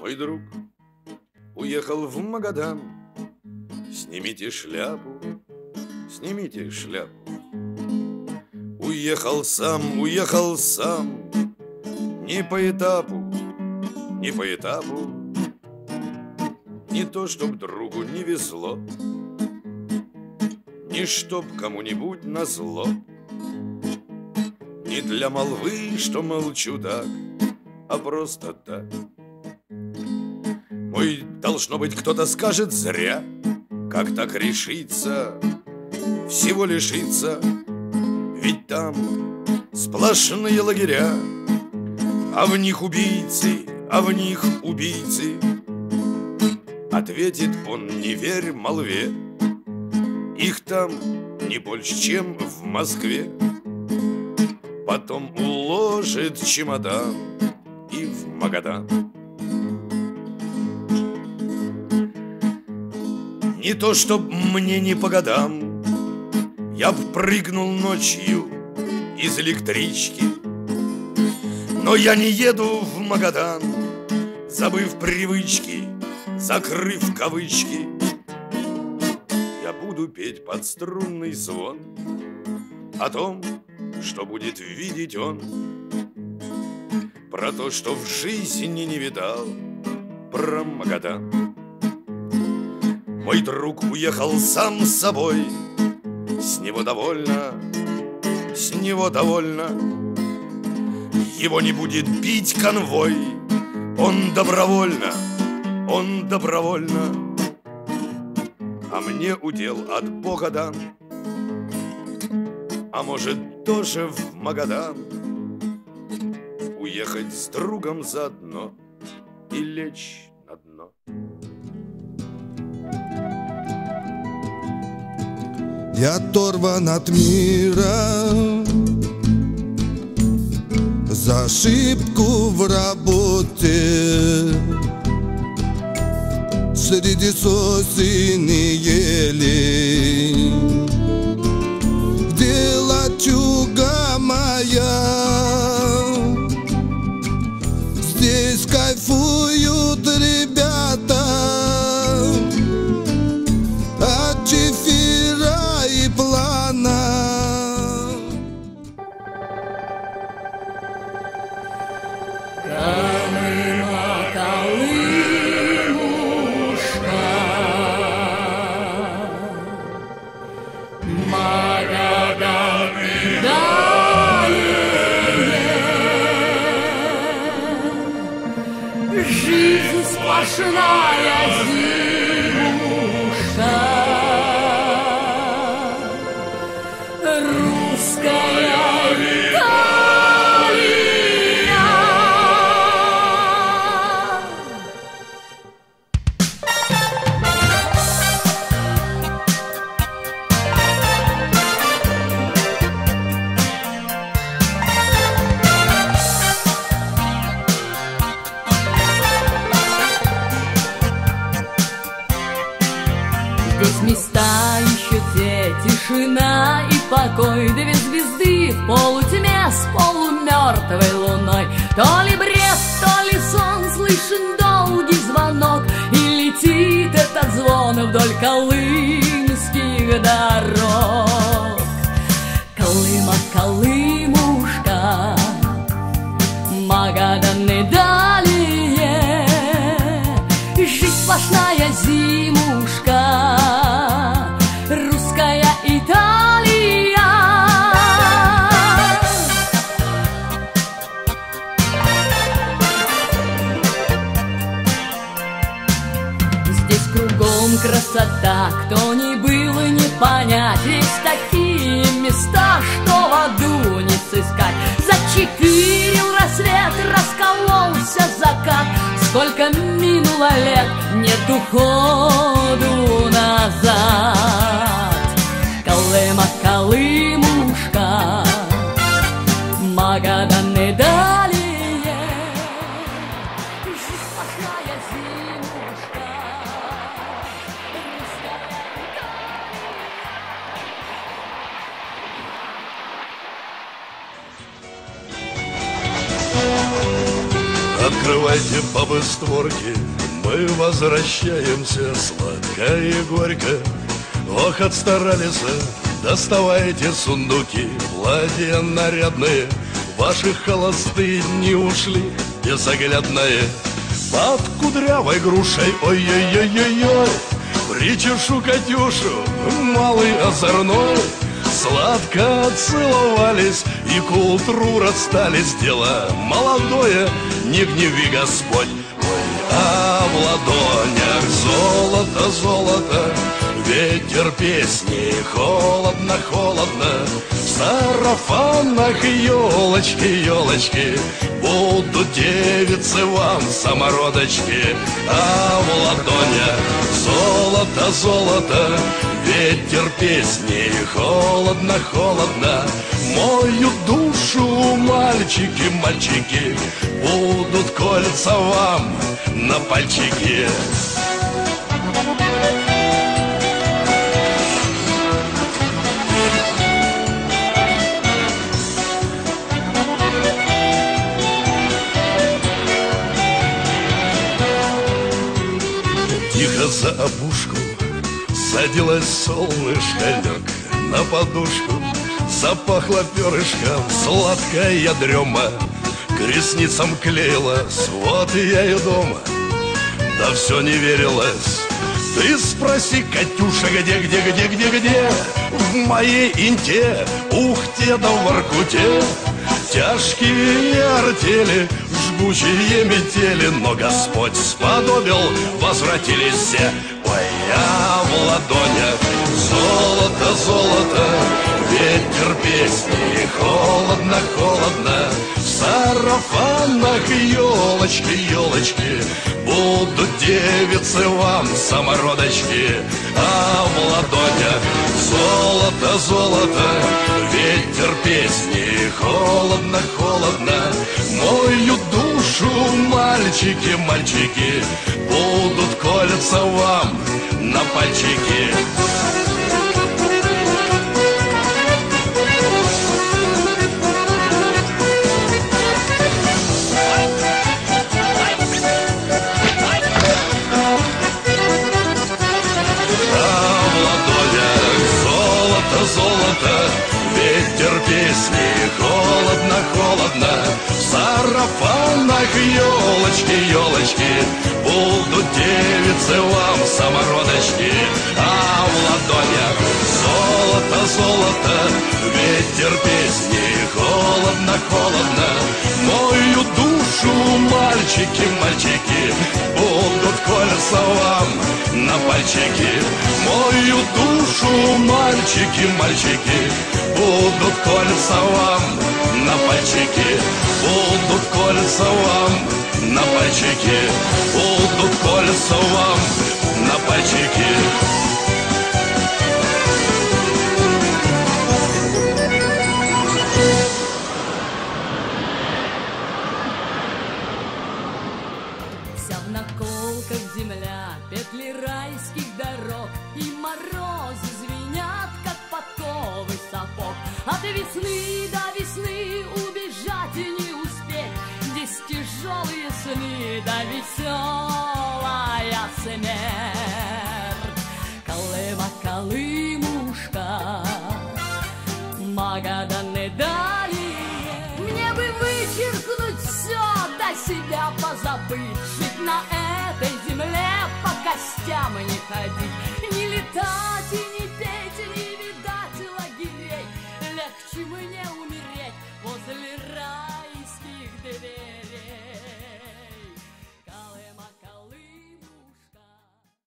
Мой друг уехал в Магадан. Снимите шляпу, снимите шляпу. Уехал сам, уехал сам, не по этапу, не по этапу. Не то, чтоб другу не везло, Не чтоб кому-нибудь назло, Не для молвы, что молчу так, А просто так. Ой, должно быть, кто-то скажет зря, Как так решиться, всего лишиться, Ведь там сплошные лагеря, А в них убийцы, а в них убийцы — Ответит он, не верь молве Их там не больше, чем в Москве Потом уложит чемодан И в Магадан. Не то, чтоб мне не по годам Я б прыгнул ночью из электрички. Но я не еду в Магадан Забыв привычки закрыв кавычки, я буду петь под струнный звон о том, что будет видеть он, про то, что в жизни не видал, про Магадан. Мой друг уехал сам с собой, с него довольно, с него довольно. Его не будет бить конвой, он добровольно – он добровольно, а мне удел от Бога дан. А может, тоже в Магадан. Уехать с другом заодно И лечь на дно. Я оторван от мира. За ошибку в работе. Среди сосен и елей Где лачуга моя Здесь кайфуют ребята. От чефира и плана Жизнь сплошная зимушка покой Две звезды в полутьме с полумертвой луной. То ли бред, то ли сон, слышен долгий звонок И летит этот звон вдоль колымских дорог. Колыма, Колымушка, Магадан и далее Жизнь сплошная зимушка красота Кто не был и не понять Есть такие места, что в аду не сыскать. Зачепирил рассвет, раскололся закат. Сколько минуло лет, нет уходу назад. Колыма, Колымушка, Открывайте бабы створки Мы возвращаемся Сладко и горько Ох, отстарались Доставайте сундуки Платья нарядные Ваши холостые дни ушли Безоглядные. Под кудрявой грушей Ой-ой-ой-ой-ой. Причешу Катюшу Малый озорной Сладко целовались и к утру расстались. Дело молодое, не гневи Господь. Ой, а в ладонях золото, золото Ветер песни, холодно, холодно. В сарафанах елочки, елочки Будут девицы вам самородочки. А в ладонях золото, золото Ветер песни, холодно, холодно. Мою душу мальчики, мальчики Будут кольца вам на пальчики Садилось солнышко, лег на подушку Запахло перышком сладкая дрема К ресницам клеилась, вот я и дома Да все не верилось. Ты спроси, Катюша, где, где, где, где, где? В моей инте, ухте да в Воркуте Тяжкие артели, жгучие метели Но Господь сподобил, возвратились все Ой, я в ладонях. Золото, золото Ветер песни, холодно, холодно В сарафанах елочки, елочки Будут девицы вам самородочки. А в ладонях золото, золото Ветер песни, холодно, холодно Мою душу мальчики, мальчики Будут кольца вам на пальчики. Золото, Ветер песни, холодно, холодно. В сарафанах елочки, елочки Будут девицы вам самородочки А в ладонях золото, золото Ветер песни, холодно, холодно. Мою душу мальчики, мальчики Будут кольца вам на пальчики. Мою душу мальчики, мальчики Будут кольца вам на пальчики. Будут кольца вам на пальчики тяжелые сны, да веселая смерть. Колыма, колымушка, Магадан и. Мне бы вычеркнуть все, до себя позабыть, жить на этой земле, по костям не ходить, не летать и не петь, и не видать лагерей. Легче мне умереть возле рая.